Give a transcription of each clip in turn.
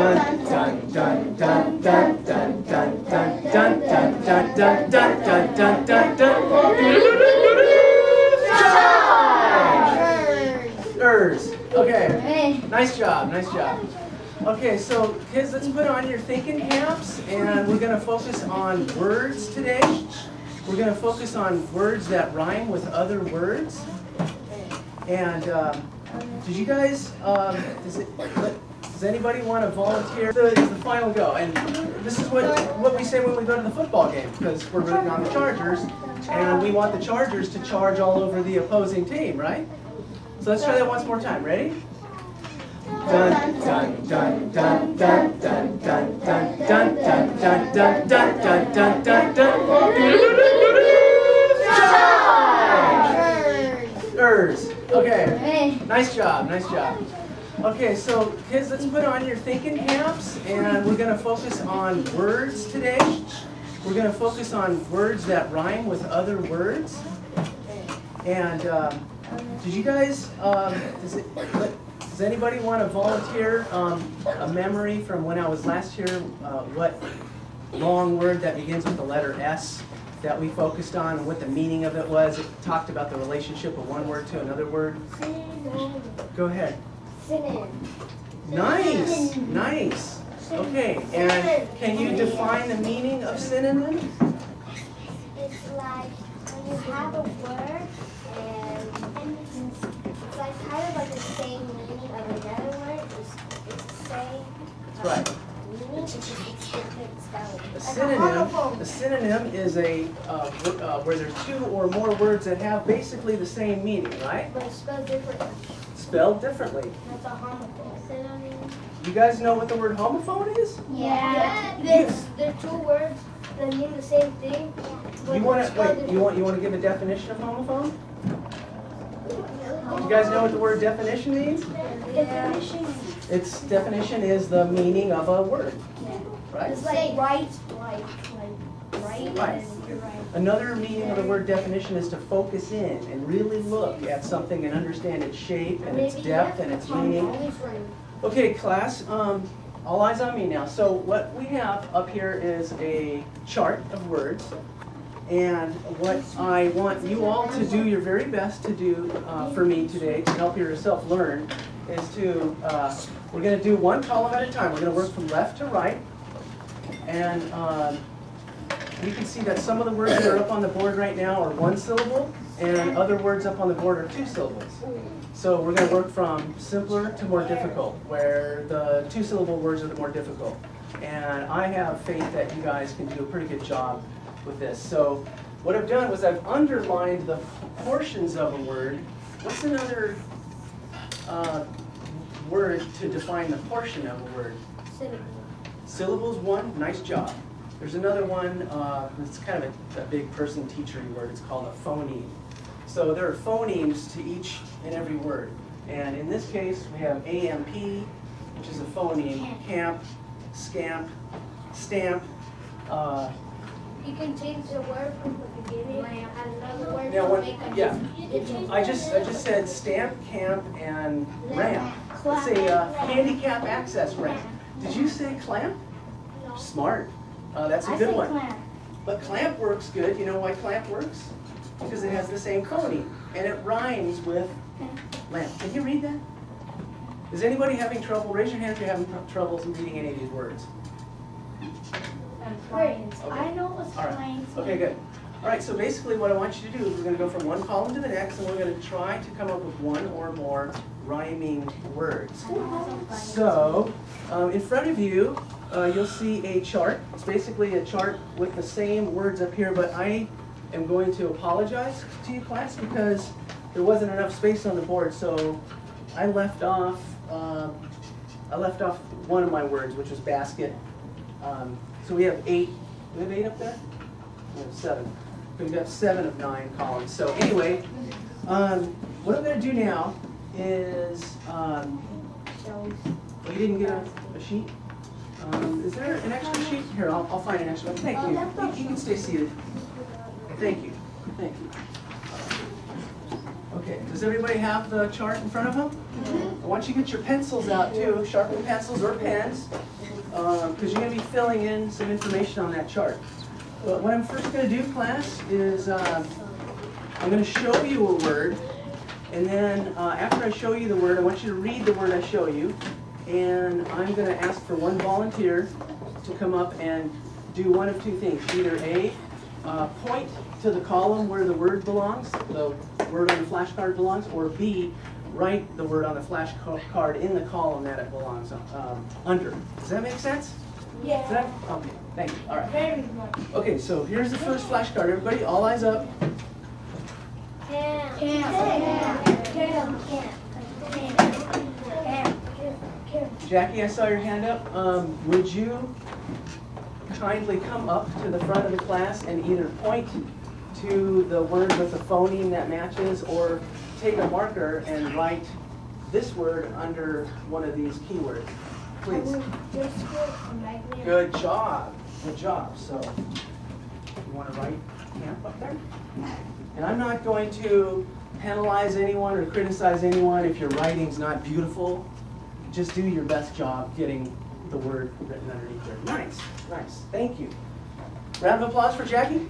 dun dun dun dun dun dun dun dun dun dun dun dun dun dun dun dun Ers. Okay. Nice job. Nice job. Okay, so kids, let's put on your thinking caps, and we're going to focus on words today. We're going to focus on words that rhyme with other words. And um, did you guys? Um, does, it, does anybody want to volunteer? The, the final go, and this is what what we say when we go to the football game because we're rooting on the Chargers, and we want the Chargers to charge all over the opposing team, right? So let's try that once more time. Ready? Dun dun dun dun dun dun dun dun dun dun dun dun dun dun dun dun. Okay. Nice job. Nice job. Okay, so kids, let's put on your thinking caps, and we're going to focus on words today. We're going to focus on words that rhyme with other words. And um, did you guys? Um, does, it, does anybody want to volunteer um, a memory from when I was last here? Uh, what long word that begins with the letter S that we focused on, and what the meaning of it was? It talked about the relationship of one word to another word. Go ahead. Nice, nice. Okay, and can you define the meaning of synonym? It's like when you have a word and it's like kind of like the same meaning of another word. It's, it's the same That's right. meaning, it's just different spelling. A synonym, a synonym is a uh, uh, where there's two or more words that have basically the same meaning, right? But it's spelled differently. Spelled differently. That's a homophone. You guys know what the word homophone is? Yeah. There's, there are two words that mean the same thing. You want to wait? You want you want to give a definition of homophone? Do You guys know what the word definition means? differently. Definition. Its definition is the meaning of a word, right? It's like right, like, like, right, Right. And you're right. Another meaning of the word definition is to focus in and really look at something and understand its shape and its depth and its meaning. Okay, class, um, all eyes on me now. So what we have up here is a chart of words. And what I want you all to do your very best to do uh, for me today to help yourself learn is to, uh, we're going to do one column at a time. We're going to work from left to right. And um, you can see that some of the words that are up on the board right now are one syllable, and other words up on the board are two syllables. So we're going to work from simpler to more difficult, where the two syllable words are the more difficult. And I have faith that you guys can do a pretty good job with this. So what I've done was I've underlined the portions of a word. What's another uh, word to define the portion of a word? Syllables. Syllables one, nice job. There's another one, uh, it's kind of a, a big person teachery word, it's called a phoneme. So there are phonemes to each and every word. And in this case, we have AMP, which is a phoneme, camp, scamp, stamp. Uh, You can change the word from the beginning and another word now when, make a yeah. I just, I just said stamp, camp, and ramp. Let's say uh, handicap access ramp. Did you say clamp? No. Smart. Uh, that's a I good one. clamp. But clamp works good. You know why clamp works? Because it has the same phoneme, and it rhymes with lamp. Can you read that? Is anybody having trouble? Raise your hand if you're having tr- troubles reading any of these words. Great. Okay. I know what's All right. flying. Okay, good. All right, so basically what I want you to do is we're going to go from one column to the next, and we're going to try to come up with one or more rhyming words. So, um, in front of you, uh, you'll see a chart. It's basically a chart with the same words up here, but I am going to apologize to you, class, because there wasn't enough space on the board. So, I left off. Um, I left off one of my words, which was basket. Um, so we have eight. We have eight up there. We have seven. We've got seven of nine columns. So anyway, um, what I'm going to do now is. Um, Oh, you didn't get a, a sheet? Um, is there an extra sheet? Here, I'll, I'll find an extra one. Thank you. You, you can stay seated. Thank you. Thank you. Okay, does everybody have the chart in front of them? once you to get your pencils out too, sharpen pencils or pens, because you're going to be filling in some information on that chart. But what I'm first going to do, class, is uh, I'm going to show you a word, and then uh, after I show you the word, I want you to read the word I show you, and I'm going to ask for one volunteer to come up and do one of two things. Either A, uh, point to the column where the word belongs, the word on the flashcard belongs, or B, write the word on the flashcard in the column that it belongs um, under. Does that make sense? Yeah. Does that? Okay, thank you. All right. Very much. Okay, so here's the first flashcard. Everybody, all eyes up. Camp. Camp. Camp. Camp. Jackie, I saw your hand up. Um, would you kindly come up to the front of the class and either point to the word with the phoneme that matches or take a marker and write this word under one of these keywords? Please. Good job. Good job. So, you want to write camp up there? And I'm not going to penalize anyone or criticize anyone if your writing's not beautiful. Just do your best job getting the word written underneath there. Nice, nice. Thank you. Round of applause for Jackie.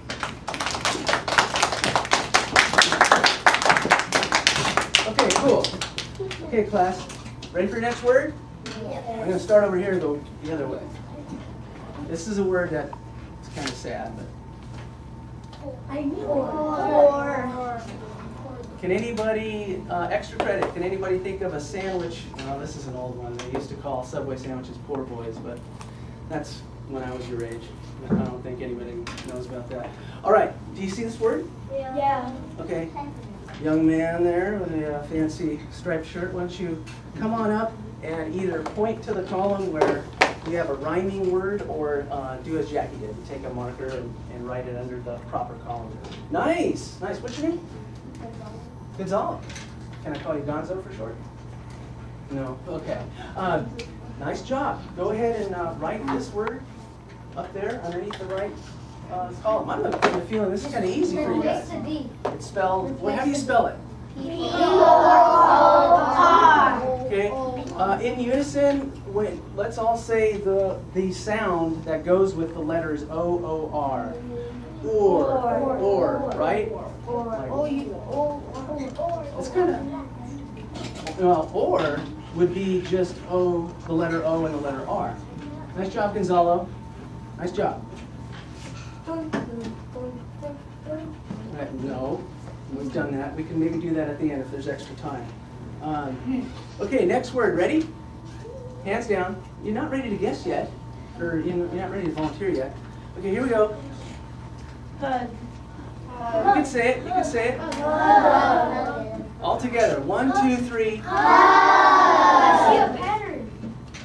Okay, cool. Okay, class. Ready for your next word? Yeah. I'm going to start over here and go the other way. This is a word that is kind of sad, but I knew. Four. Can anybody, uh, extra credit, can anybody think of a sandwich? Well, this is an old one. They used to call Subway sandwiches poor boys, but that's when I was your age. I don't think anybody knows about that. All right, do you see this word? Yeah. yeah. Okay. Young man there with a uh, fancy striped shirt, why don't you come on up and either point to the column where we have a rhyming word or uh, do as Jackie did, take a marker and, and write it under the proper column. Nice, nice. What's your name? Gonzalo. Can I call you Gonzo for short? No? Okay. Uh, nice job. Go ahead and uh, write this word up there underneath the right uh, column. I'm the feeling this is kind of easy for you guys. It's spelled, well, how do you spell it? Okay. Uh, in unison, when, let's all say the, the sound that goes with the letters O O R. Or, or, right? It's kind of, well, or would be just O, the letter O and the letter R. Nice job, Gonzalo. Nice job. Uh, No, we've done that. We can maybe do that at the end if there's extra time. Um, okay, next word. Ready? Hands down. You're not ready to guess yet, or you're not ready to volunteer yet. Okay, here we go. You can say it. You can say it. All together. One, two, three.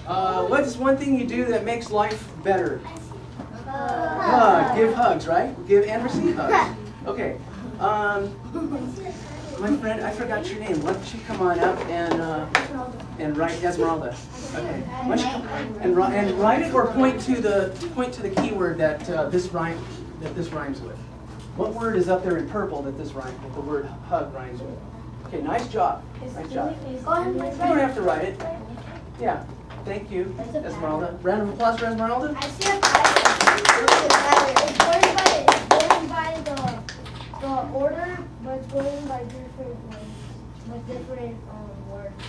Uh, what's one thing you do that makes life better? Hug. Give hugs, right? Give and receive hugs. Okay. Um, my friend, I forgot your name. Why don't you come on up and uh, and write Esmeralda? Okay. Why don't you come and, and write it or point to the point to the keyword that uh, this rhyme that this rhymes with. What word is up there in purple that this rhyme that the word hug rhymes with? Okay. Nice job. Nice job. You don't have to write it. Yeah. Thank you, Esmeralda. Round of applause for Esmeralda. I see a pattern. It's going by, it's going by the, the order, but it's going by different ways, with different um, words.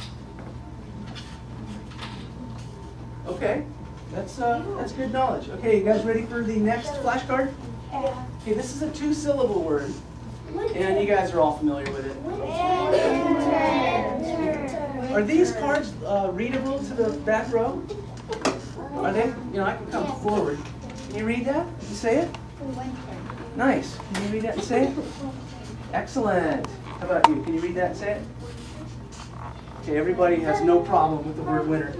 Okay, that's uh, that's good knowledge. Okay, you guys ready for the next flashcard? Yeah. Okay, this is a two-syllable word, and you guys are all familiar with it. Are these cards uh, readable to the back row? Are they? You know, I can come forward. Can you read that? Can you say it? Nice. Can you read that and say it? Excellent. How about you? Can you read that and say it? Okay, everybody has no problem with the word winner.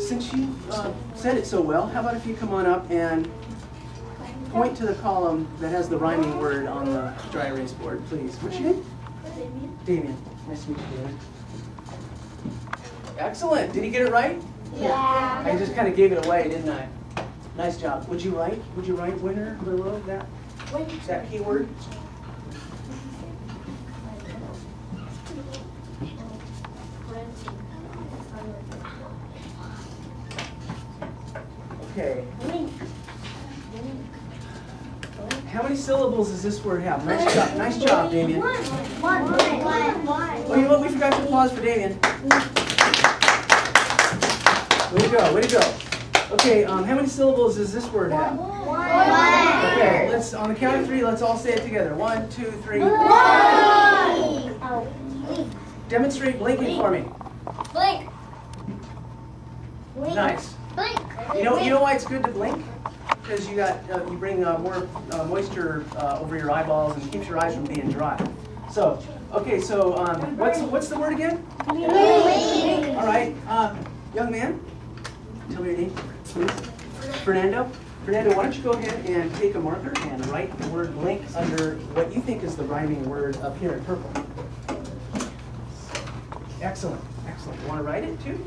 Since you uh, said it so well, how about if you come on up and point to the column that has the rhyming word on the dry erase board, please. What's your name? Damien. Nice to meet you, Damien. Excellent. Did he get it right? Yeah. I just kind of gave it away, didn't I? Nice job. Would you write? Would you write winner below that that keyword? Syllables does this word have? Nice job, nice job, Damien. One. One. One. One. Oh, you know what? We forgot to applause for Damien. Way to go, way to go. Okay, um, how many syllables does this word have? One. Okay, let's, on the count of three, let's all say it together. One, two, three. Oh. Demonstrate blinking for me. Blink. Blink. Nice. Blink. You know, you know why it's good to blink? Because you got, uh, you bring uh, more uh, moisture uh, over your eyeballs and keeps your eyes from being dry. So, okay, so um, what's what's the word again? Blink. All right, uh, young man, tell me your name, please. Fernando. Fernando, why don't you go ahead and take a marker and write the word blink under what you think is the rhyming word up here in purple. Excellent, excellent. You want to write it too?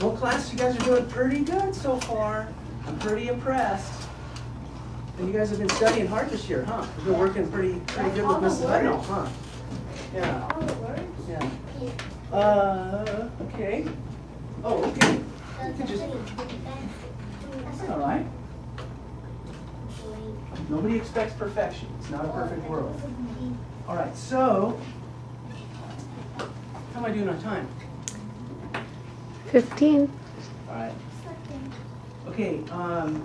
Well, class, you guys are doing pretty good so far. I'm pretty impressed. And you guys have been studying hard this year, huh? You've been working pretty, pretty good with Mrs. Hudnall, huh? Yeah. All the words. Yeah. Uh, okay. Oh, okay. You could just, that's all right. Nobody expects perfection. It's not a perfect world. All right, so, how am I doing on time? 15. All right. Okay, um,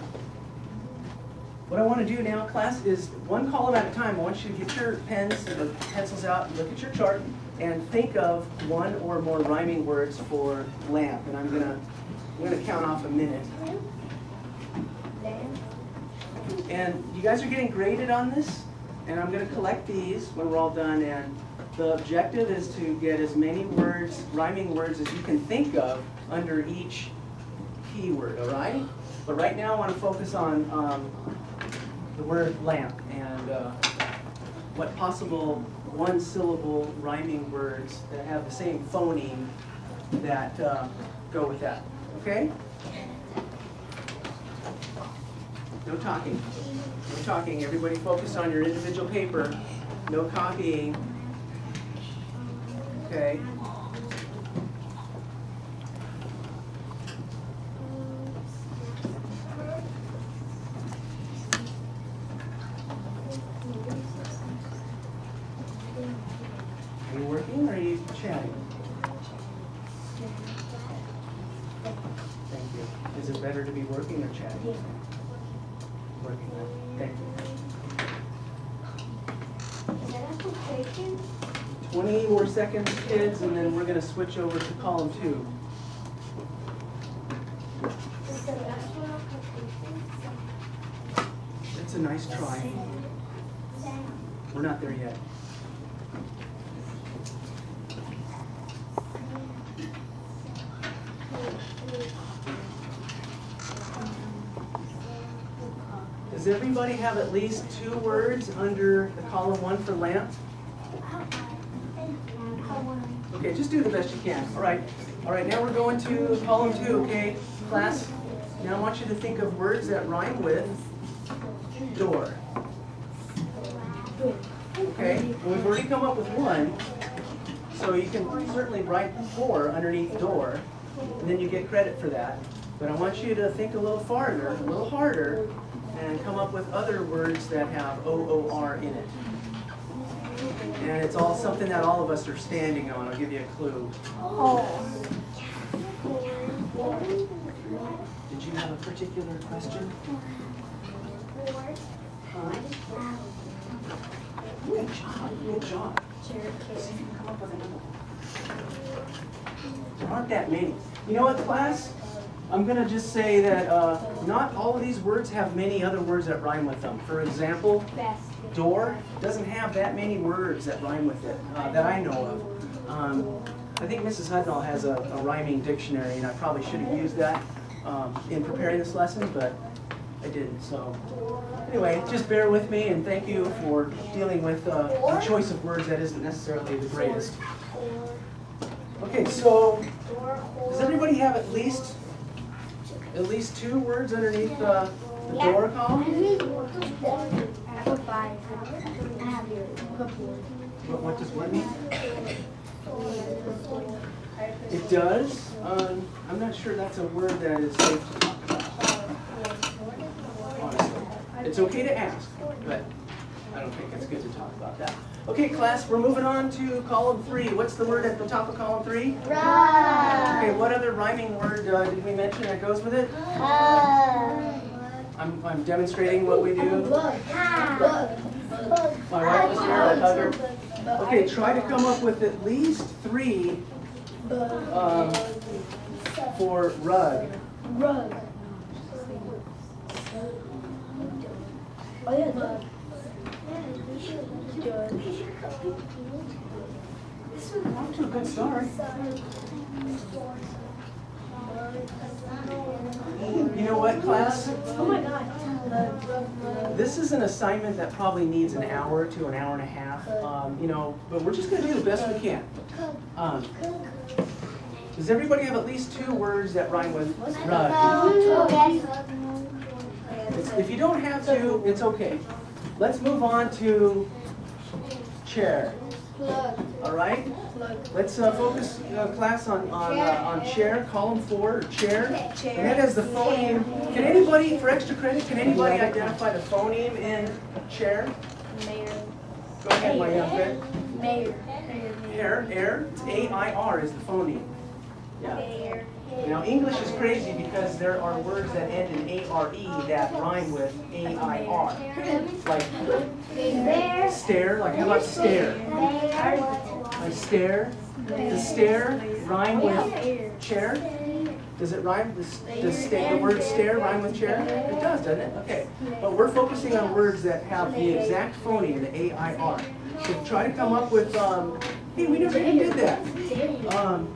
what I want to do now, class, is one column at a time. I want you to get your pens and the pencils out, and look at your chart, and think of one or more rhyming words for lamp. And I'm gonna, I'm gonna count off a minute. And you guys are getting graded on this, and I'm gonna collect these when we're all done, and the objective is to get as many words, rhyming words as you can think of under each keyword, all right? But right now, I wanna focus on, um, the word lamp, and, uh, what possible one-syllable rhyming words that have the same phoneme that, uh, go with that, okay? No talking. No talking. Everybody focus on your individual paper. No copying. Okay? Are you working or are you chatting? Thank you. Is it better to be working or chatting? Working. Thank you. 20 more seconds, kids, and then we're going to switch over to column two. It's a nice try. We're not there yet. Does everybody have at least two words under the column one for lamp? Okay, just do the best you can. All right, all right, now we're going to column two, okay, class? Now I want you to think of words that rhyme with door. Okay, well, we've already come up with one, so you can certainly write four underneath door, and then you get credit for that. But I want you to think a little farther, a little harder, and come up with other words that have O-O-R in it. And it's all something that all of us are standing on. I'll give you a clue. Oh. Did you have a particular question? Good job, good job. There aren't that many. You know what, class? I'm gonna just say that uh, not all of these words have many other words that rhyme with them. For example, door doesn't have that many words that rhyme with it uh, that I know of. Um, I think Mrs. Hudnall has a, a rhyming dictionary, and I probably should have used that um, in preparing this lesson, but I didn't. So anyway, just bear with me, and thank you for dealing with uh, a choice of words that isn't necessarily the greatest. Okay, so does everybody have at least at least two words underneath uh, the door column? What, what does what mean? It does. Um, I'm not sure that's a word that is safe to talk about, honestly. It's okay to ask, but I don't think it's good to talk about that. Okay, class, we're moving on to column three. What's the word at the top of column three? Run. Okay, what other rhyming word uh, did we mention that goes with it? Hug. I'm, I'm demonstrating what we do. My wife is here, I hug. Okay, try to come up with at least three um, for rug. Rug. Oh yeah. Off to a good start. You know what, class? Oh my god. This is an assignment that probably needs an hour to an hour and a half, um, you know, but we're just gonna do the best we can. Um, does everybody have at least two words that rhyme with rug? If you don't have two, it's okay. Let's move on to chair, all right? Let's uh, focus, uh, class, on, on, uh, on chair, column four, chair. And that has the phoneme. Can anybody, for extra credit, can anybody identify the phoneme in chair? Mayor. Go ahead, my young friend. Mayor. Air, air, A-I-R is the phoneme. Yeah. Mayor. Now, English is crazy because there are words that end in A-R-E that rhyme with A-I-R. Like stare, like how about stare? Like stare. Does stare rhyme with chair? Does it rhyme, does, does the word stare rhyme with chair? It does, doesn't it? Okay. But we're focusing on words that have the exact phoneme, the A-I-R. So try to come up with, um, hey, we never even did that. Um,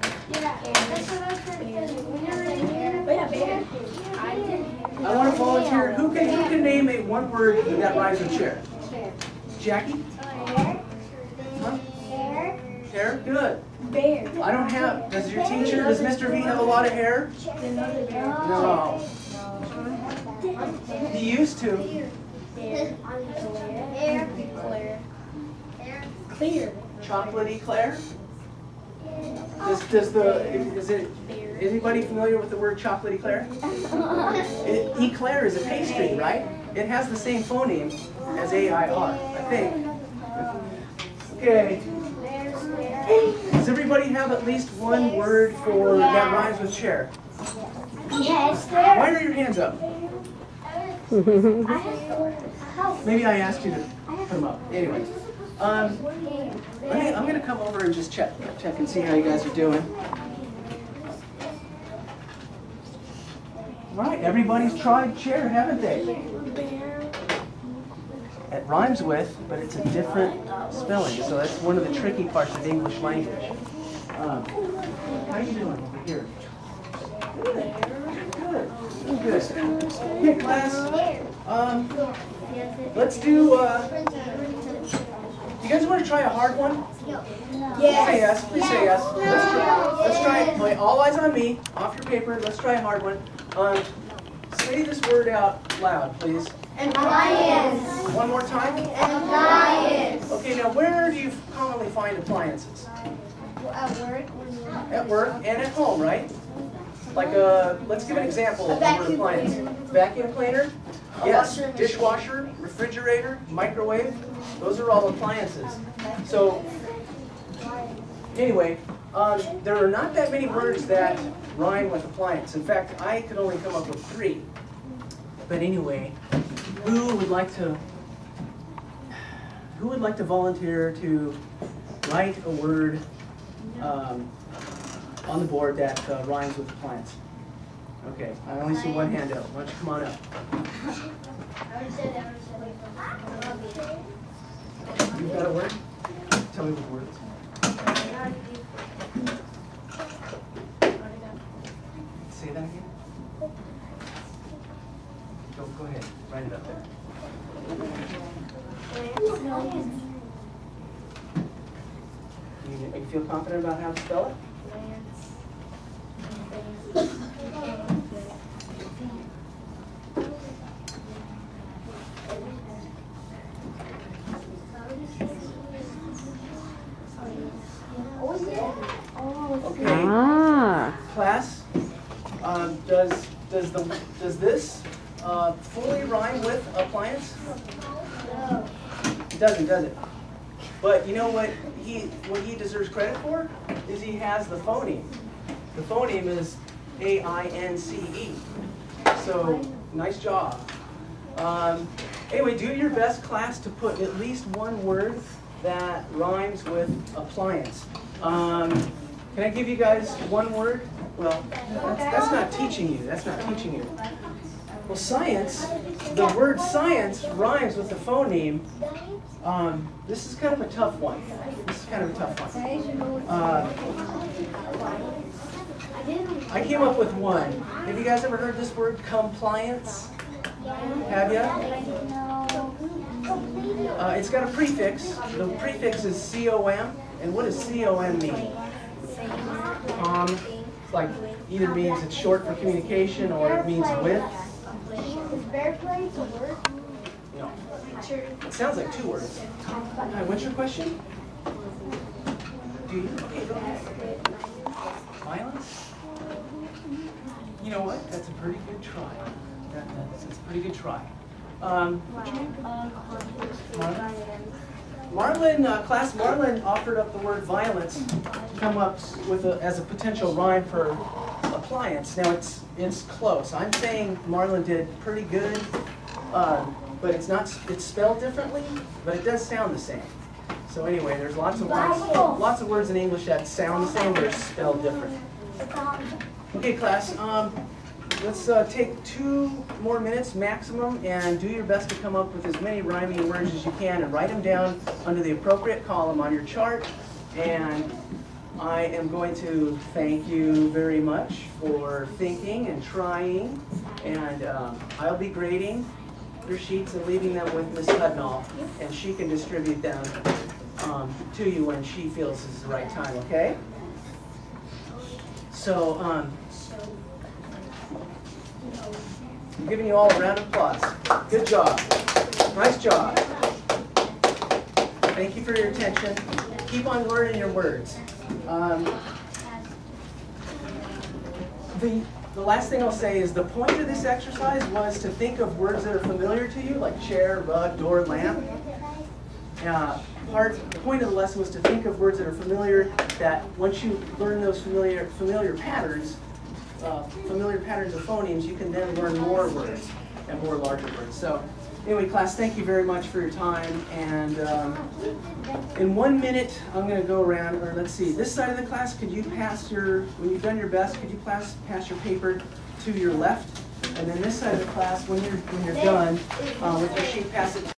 I want to volunteer, who can, who can name a one word that rhymes with chair? Jackie? Huh? Hair? Hair? Good. Bear. I don't have, does your teacher, does Mr. V have a lot of hair? No. He used to. Clear. Chocolate eclair? Does, does the, is it, anybody familiar with the word chocolate eclair? It- Eclair is a pastry, right? It has the same phoneme as A-I-R, I think. Okay. Does everybody have at least one word for, that rhymes with chair? Yes, Why are your hands up? Maybe I asked you to put them up. Anyway, um, me, I'm gonna come over and just check, check and see how you guys are doing. Right, everybody's tried chair, haven't they? It rhymes with, but it's a different spelling, so that's one of the tricky parts of English language. Um, how are you doing over here? Good, good, good. Okay, class, um, let's do, uh, you guys wanna try a hard one? Say yes, please say yes. Let's try, let's try it. Wait, all eyes on me, off your paper, let's try a hard one. Um, say this word out loud, please. Appliance. One more time. Appliance. Okay, now where do you commonly find appliances? At work. At work and at home, right? Like a, let's give an example of A vacuum appliance. Vacuum cleaner? Yes. Dishwasher, refrigerator, microwave, those are all appliances. So, anyway, um, there are not that many words that rhyme with appliance. In fact, I could only come up with three. But anyway, who would like to, who would like to volunteer to write a word um, on the board that uh, rhymes with appliance? Okay, I only see one hand out. Why don't you come on up? You've got a word? Tell me the words. Say that again? Go, go ahead, write it up there. You, you feel confident about how to spell it? Okay, Does, does the, does this uh, fully rhyme with appliance? No. It doesn't, does it? But you know what he, what he deserves credit for? Is he has the phoneme. The phoneme is A-I-N-C-E. So, nice job. Um, anyway, do your best, class, to put at least one word that rhymes with appliance. Um, can I give you guys one word? Well, that's, that's not teaching you. That's not teaching you. Well, science, the word science rhymes with the phoneme. Um, this is kind of a tough one. This is kind of a tough one. Uh, I came up with one. Have you guys ever heard this word compliance? Have you? Uh, it's got a prefix. The prefix is com. And what does com mean? It's like either means it's short for communication or it means with. Bear play a word? No. It sounds like two words. What's your question? Do you? Okay, go ahead. Violence? You know what? That's a pretty good try. That, that's, that's a pretty good try. Um, Marlon, uh, class Marlon offered up the word violence to come up with a, as a potential rhyme for appliance. Now it's it's close. I'm saying Marlon did pretty good, uh, but it's not. It's spelled differently, but it does sound the same. So anyway, there's lots of words, lots of words in English that sound the same, but are spelled different. Okay, class. Um, let's uh, take two more minutes maximum and do your best to come up with as many rhyming words as you can and write them down under the appropriate column on your chart. And I am going to thank you very much for thinking and trying. And um, I'll be grading your sheets and leaving them with Ms. Hudnall, and she can distribute them um, to you when she feels is the right time, okay? So, um, I'm giving you all a round of applause. Good job. Nice job. Thank you for your attention. Keep on learning your words. Um, the, the last thing I'll say is the point of this exercise was to think of words that are familiar to you, like chair, rug, door, lamp. Uh, part, the point of the lesson was to think of words that are familiar, that once you learn those familiar, familiar patterns, uh, familiar patterns of phonemes, you can then learn more words and more larger words. So anyway, class, thank you very much for your time. And um, in one minute, I'm going to go around, or let's see, this side of the class, could you pass your, when you've done your best, could you pass, pass your paper to your left? And then this side of the class, when you're, when you're done uh, with your sheet, pass it